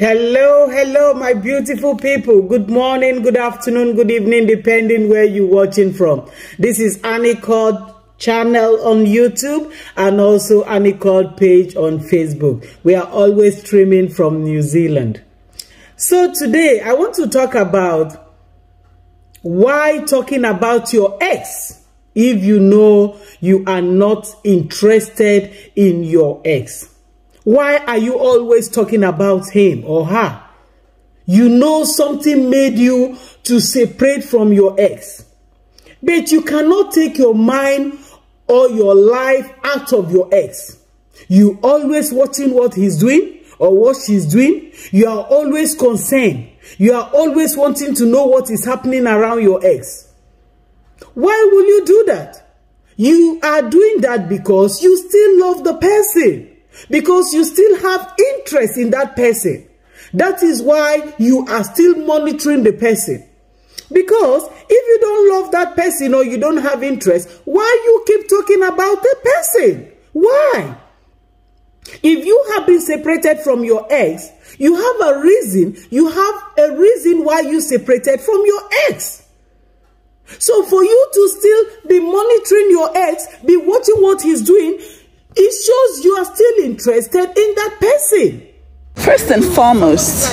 Hello, hello, my beautiful people. Good morning, good afternoon, good evening, depending where you're watching from. This is Annie channel on YouTube and also Annie page on Facebook. We are always streaming from New Zealand. So today, I want to talk about why talking about your ex if you know you are not interested in your ex. Why are you always talking about him or her? You know something made you to separate from your ex. But you cannot take your mind or your life out of your ex. You always watching what he's doing or what she's doing. You are always concerned. You are always wanting to know what is happening around your ex. Why will you do that? You are doing that because you still love the person because you still have interest in that person. That is why you are still monitoring the person. Because if you don't love that person or you don't have interest, why you keep talking about the person? Why? If you have been separated from your ex, you have a reason, you have a reason why you separated from your ex. So for you to still be monitoring your ex, be watching what he's doing, it shows you are still interested in that person. First and foremost,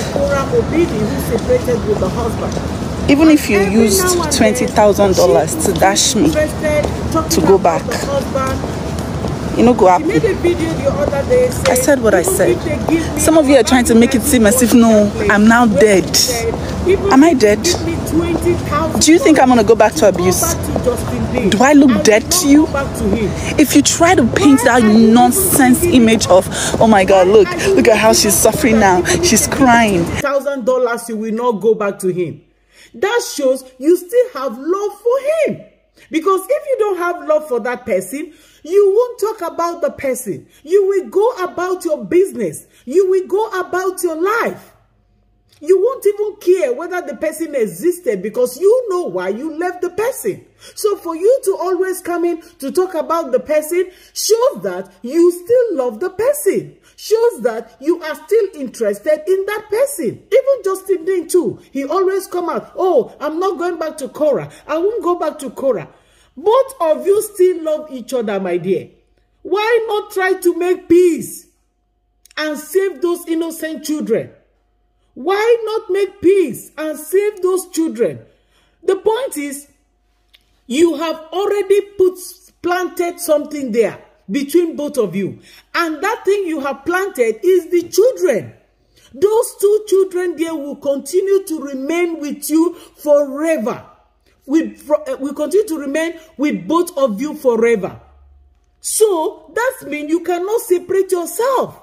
even if you used $20,000 to dash me to go back, you know, go happy. I said what I said. Some of you are trying to make it seem as if, no, I'm now dead. Am I dead? Do you think I'm going to go back to abuse? Do I look dead to you? If you try to paint that nonsense image of, oh my God, look, look at how she's suffering now. She's crying. Thousand dollars, you will not go back to him. That shows you still have love for him. Because if you don't have love for that person, you won't talk about the person. You will go about your business. You will go about your life. You won't even care whether the person existed because you know why you left the person. So for you to always come in to talk about the person shows that you still love the person. Shows that you are still interested in that person. Even Justin Dean too. He always come out, oh, I'm not going back to Cora. I won't go back to Cora. Both of you still love each other, my dear. Why not try to make peace and save those innocent children? Why not make peace and save those children? The point is, you have already put planted something there between both of you. And that thing you have planted is the children. Those two children there will continue to remain with you forever. We will continue to remain with both of you forever. So that means you cannot separate yourself.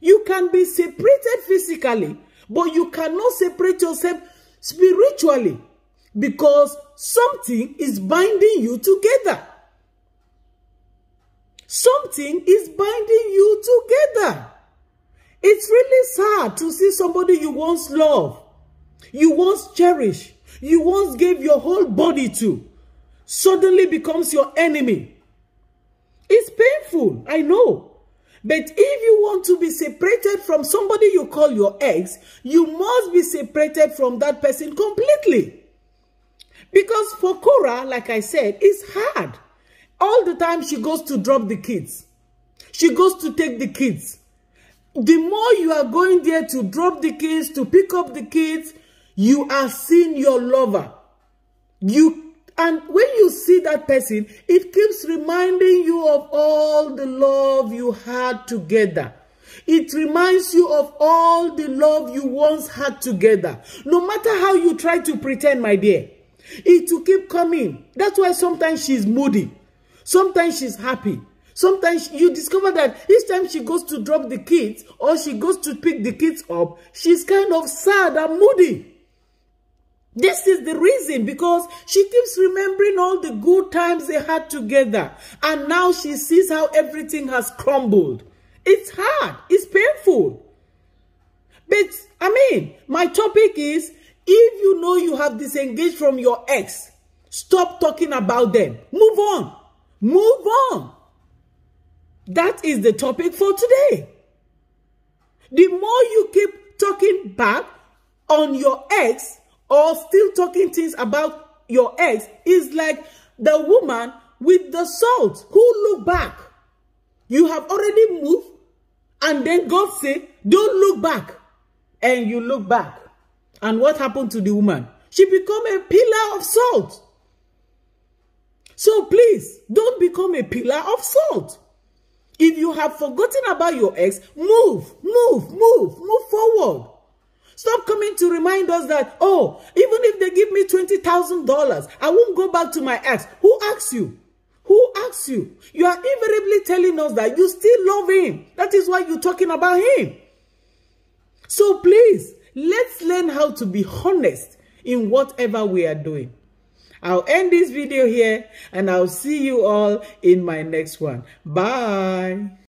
You can be separated physically, but you cannot separate yourself spiritually because something is binding you together. Something is binding you together. It's really sad to see somebody you once loved, you once cherished, you once gave your whole body to, suddenly becomes your enemy. It's painful, I know. But if you want to be separated from somebody you call your ex, you must be separated from that person completely. Because for Korra, like I said, it's hard. All the time she goes to drop the kids. She goes to take the kids. The more you are going there to drop the kids, to pick up the kids, you are seeing your lover. You and when you see that person, it keeps reminding you of all the love you had together. It reminds you of all the love you once had together. No matter how you try to pretend, my dear, it will keep coming. That's why sometimes she's moody. Sometimes she's happy. Sometimes you discover that each time she goes to drop the kids or she goes to pick the kids up, she's kind of sad and moody. This is the reason because she keeps remembering all the good times they had together. And now she sees how everything has crumbled. It's hard. It's painful. But, I mean, my topic is, if you know you have disengaged from your ex, stop talking about them. Move on. Move on. That is the topic for today. The more you keep talking back on your ex or still talking things about your ex is like the woman with the salt who look back. You have already moved and then God say, don't look back. And you look back. And what happened to the woman? She become a pillar of salt. So please, don't become a pillar of salt. If you have forgotten about your ex, move, move, move, move forward. Stop coming to remind us that, oh, even if they give me $20,000, I won't go back to my ex. Who asks you? Who asks you? You are invariably telling us that you still love him. That is why you're talking about him. So please, let's learn how to be honest in whatever we are doing. I'll end this video here and I'll see you all in my next one. Bye.